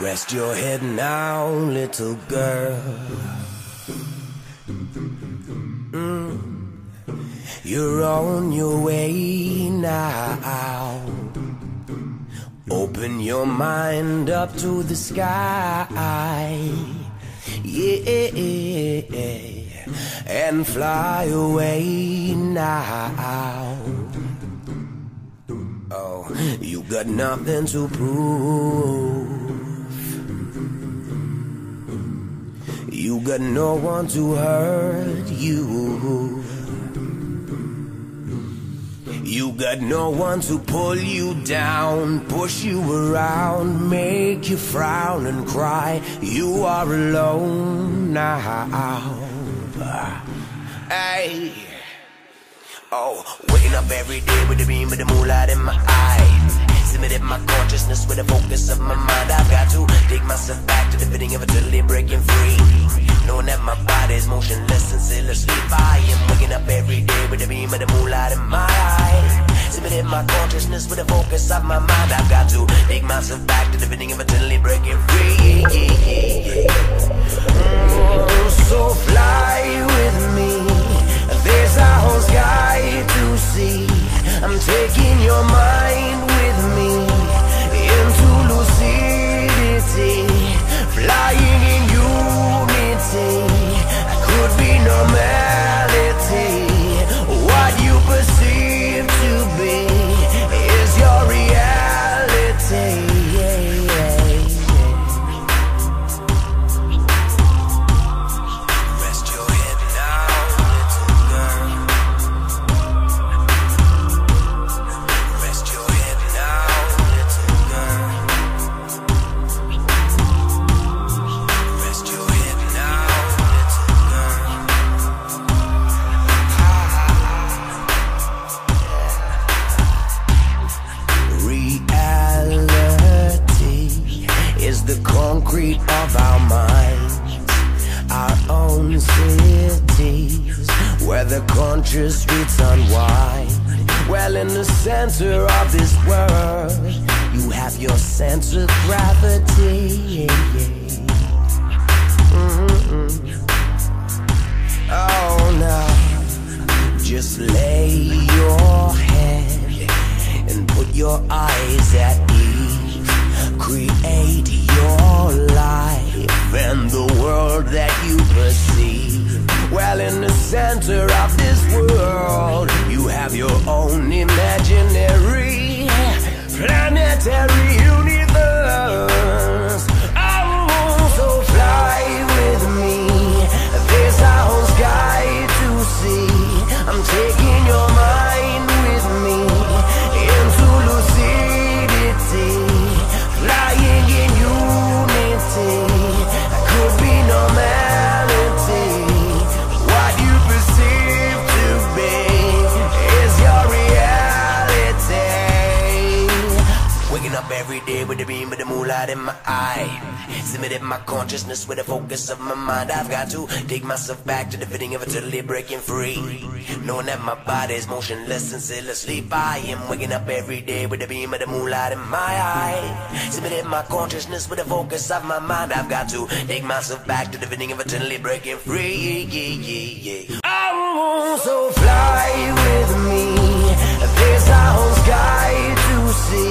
Rest your head now, little girl. Mm. You're on your way now. Open your mind up to the sky. Yeah. And fly away now. Oh, you got nothing to prove. You got no one to hurt you. You got no one to pull you down, push you around, make you frown and cry. You are alone now. Hey. Oh, waking up every day with the beam of the moonlight in my eyes. Submitted my consciousness with the focus of my mind. I've got to dig myself back to the fitting of eternity breaking free. Knowing that my body is motionless and still asleep. I am waking up every day with the beam of the moonlight in my eyes. Submitted my consciousness with the focus of my mind. I've got to dig myself back to the fitting of eternity breaking free. Mm, so concrete of our minds, our own cities, where the conscious streets unwind. Well, in the center of this world, you have your center of gravity. Mm-mm. Oh no, just lay your head and put your eyes at ease. Create your life and the world that you perceive. Well, in the center of this world, you have your own imaginary moonlight in my eye. Submitted my consciousness with the focus of my mind. I've got to dig myself back to the fitting of eternity breaking free. Knowing that my body is motionless and still asleep. I am waking up every day with the beam of the moonlight in my eye. Submitted my consciousness with the focus of my mind. I've got to dig myself back to the fitting of eternity breaking free. Oh, so fly with me. A whole sky to see.